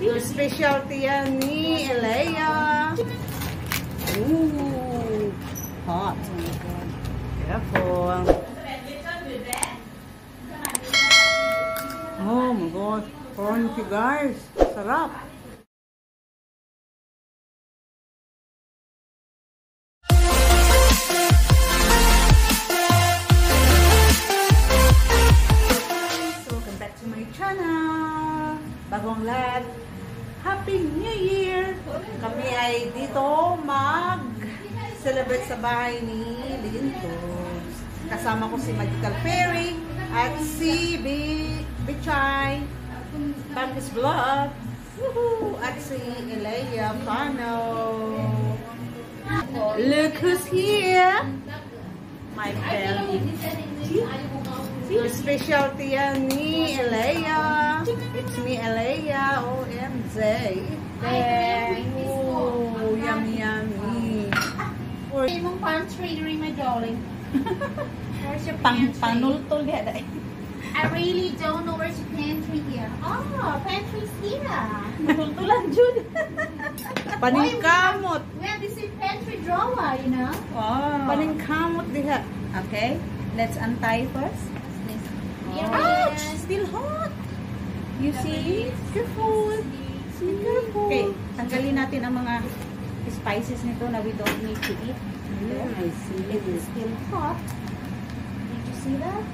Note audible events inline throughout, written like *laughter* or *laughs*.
Specialty eh, yan ni Elea. Ooh, hot. Careful. Oh my God. Crunchy guys. Sarap. Mag-celebrate sa bahay ni Lintos. Kasama ko si Magical Fairy at si B Bichay, Bangkis Vlog, at si Elea Pano. Look who's here! My family. Specialty yan ni Elea. It's me, Elea. OMZ. Oh, yummy, yummy. Or, mong pantry rin my darling. *laughs* Where's your pang, pantry? panultol yan. I really don't know where's your pantry here. Oh, pantry's here. Panultulan, Jud. *laughs* Paningkamot. We have this pantry drawer, you know. Wow. Paningkamot diha. Okay, let's untie first. Here Ouch! is- Still hot. You see? Careful. Be careful. Okay, tanggalin natin ang mga spices nito na we don't need to eat. Mm, I see. It is still hot. Did you see that?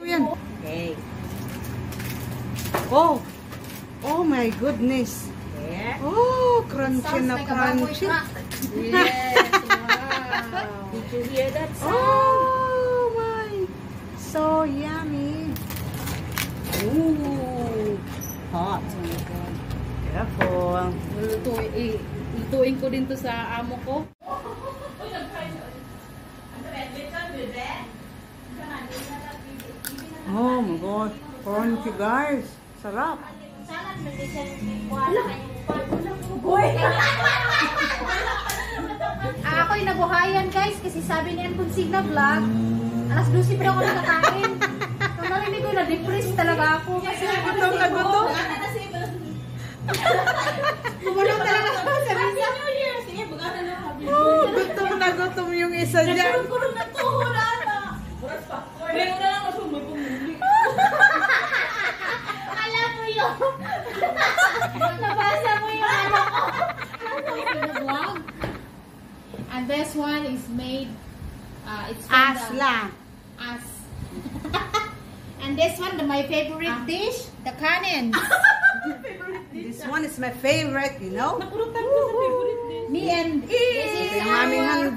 Yan. Okay. Oh. Oh my goodness. There. Oh, crunchy Sounds na like crunchy. *laughs* Yes, wow. Did you hear that sound? Oh my. So yummy. Ooh. Hot. Oh my God. Careful. Lutuin, lutuin ko din to sa amo ko. Oh my god. Crunchy guys. Sarap. Kayo. Ah, ako'y nabuhayan guys kasi sabi ni Consigna Vlog, alas 12 pa ako nakakain. Nung narinig ko, na-depress talaga ako kasi Gutom *laughs* na gutom. Bumulong talaga ako sa misa. Oh, gutom na gutom yung isa dyan. *laughs* Alam mo yun. *laughs* Nabasa mo yung ano ko. the *laughs* vlog. And this one is made, uh, it's from the- Asla. As. and this one, the, my favorite dish, the kanin. This one is my favorite, you know? Me and this is Yung our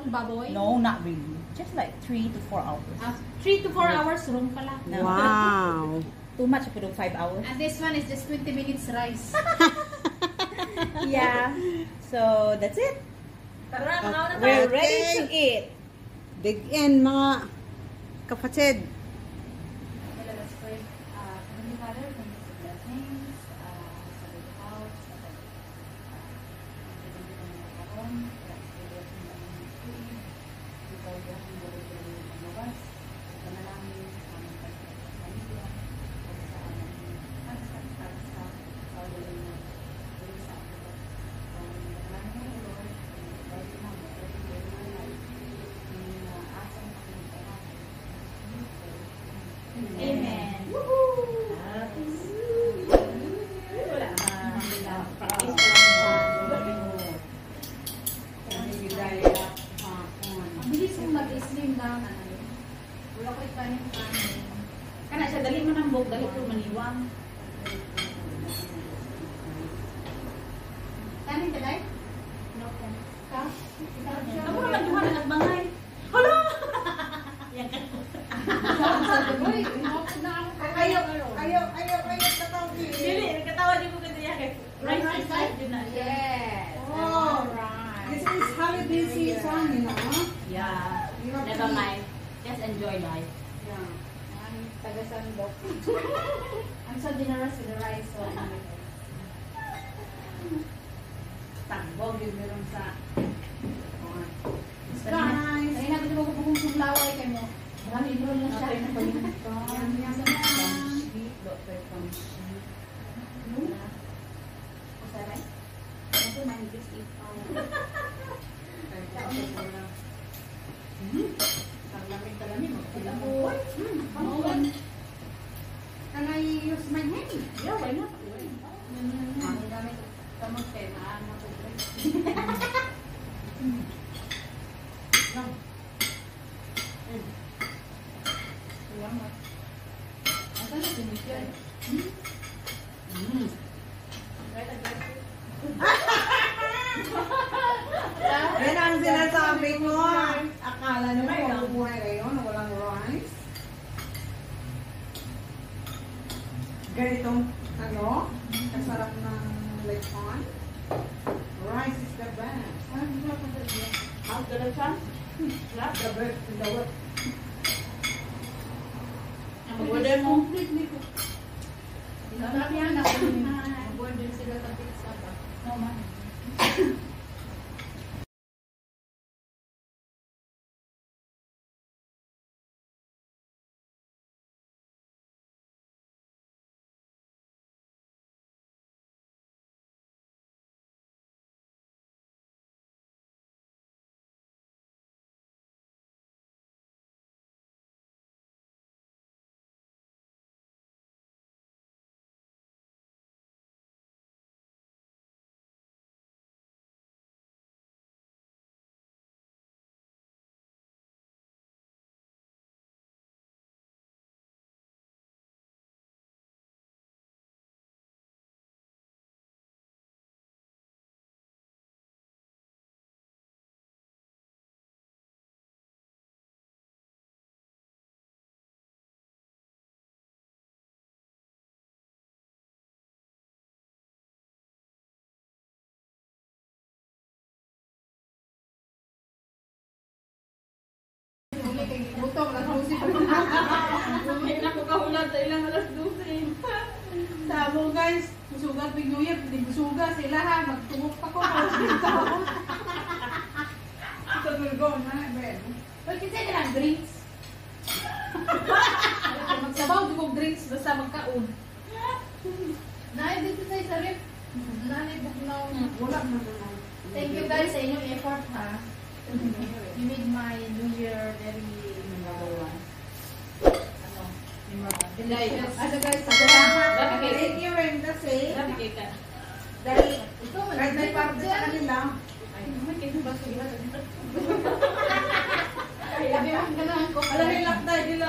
lechon baboy. No, not really. Just like three to four hours. Uh, three to four hours room pala. No. Wow. *laughs* Too much if you do five hours. And this one is just 20 minutes rice. *laughs* yeah. So that's it. We're ready to eat. Dig in, mga kapatid. Let us pray. Uh, Heavenly Father, thank you for blessings. Uh, sa good health, sa pag- uh, bibigyan ko ng pagkakaroon, kaya sa blessing ng ministry, ikaw yung ang balik ko ng lumabas. Sa panalangin, sa aming pagkakaroon, at sa aming pagkakaroon, sa pagkakaroon mo, dito sa akin. Um, maraming mo, Lord, dahil sa mga pwede ko yung mga life, yung uh, asang pakinggan. Amen. Ang bilis kong mag-slim down. ano. Wala ko ikanin kanin. Kana siya dali mo ng bog dahil ko maniwang. Kanin ka dahil? No, *laughs* kanin. Ka? Ako naman duha na nagbangay. Hala! Yan ka. Uy, inokot na ako. Ayaw, ayaw, ayaw, ayaw, katawin. Dili, nagkatawa din ko kasi yan. Rice Rice, is rice? rice din na siya. Yes. Oh. Alright. This is holiday season, you know? Yeah. You have to Never eat. mind. Just enjoy life. Yeah ang taga-sandok. ang so generous with the rice. So, tagbog yung meron sa... Gusto na, ay natin mo kung kung laway kayo mo. Marami doon lang siya. Ang yung sa mga... Dr. Kamshi. Ano? Ang saray? Ito, 98 pounds. Mm-hmm. magtenaan na po. Yan ang sinasabi ko. Akala nyo magbubuhay kayo na walang rice. Ganitong ano, kasarap ng lechon. Rice is the best. How's the lechon? Sarap. The best in the world. Ilang alas 12. *laughs* Sabo guys, susuga pig New Year, hindi susuga sila ha, magtungok pa ko. Ito tulgo na, Ben. Ba't kasi nilang drinks? *laughs* Magsabaw, di kong drinks, basta magkaon. Naay dito sa rip. Nanay bugnaw na. Wala na naman. Thank you guys sa inyong effort ha. You made my New Year very memorable. Delicious. Ano guys, salamat. Thank you rin kasi dahil Ikaw, kahit may parte sa kanila, Ay, kayo ba sila? Sabi mo, ganahan ko. alam nila tayo nila.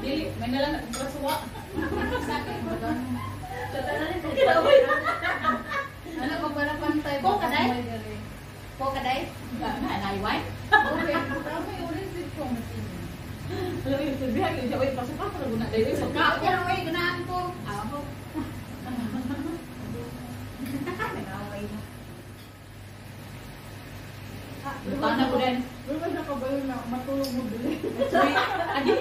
Dili, may nalang nakuprasuwa. Sa akin. Sa tanan. Ano ko para pantay Ko ka, day? Ko ka, day? Naiway? Okay, tama yung orange with promoting. Alam mo yung sabihan, yung jaway pasuka, para guna dahil yung pagka. Ako na may ganahan ko. Ako. Nag-away mo. Tana ko din. Pero ba nakabayo na matulog mo dali?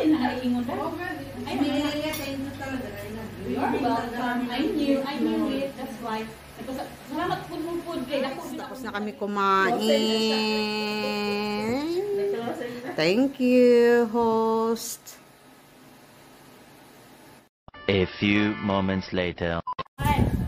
Naiingon na. Nga, di. Ay, niya sa inyo talaga. You're welcome. I knew, I knew it. That's why. Salamat po mo po. Tapos na kami kumain. Thank you, host. A few moments later. Yes.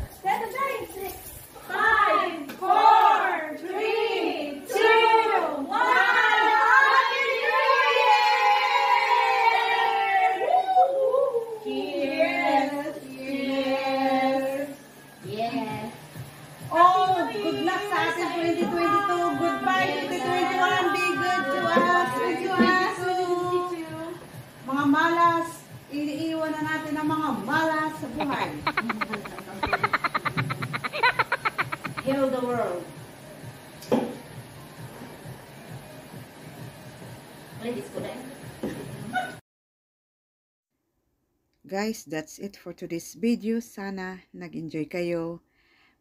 Sa buhay. Heal the world. Guys, that's it for today's video. Sana nag-enjoy kayo.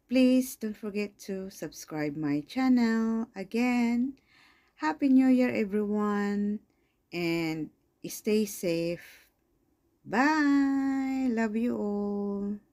Please don't forget to subscribe my channel. Again, Happy New Year everyone. And stay safe. Bye. Love you all.